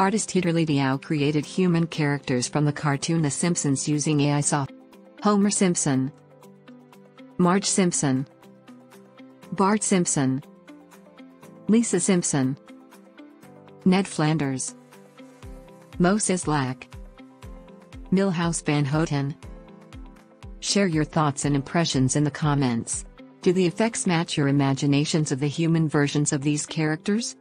Artist Hidreley Diao created human characters from the cartoon The Simpsons using AI software. Homer Simpson, Marge Simpson, Bart Simpson, Lisa Simpson, Ned Flanders, Moe Szyslak, Milhouse Van Houten. Share your thoughts and impressions in the comments. Do the effects match your imaginations of the human versions of these characters?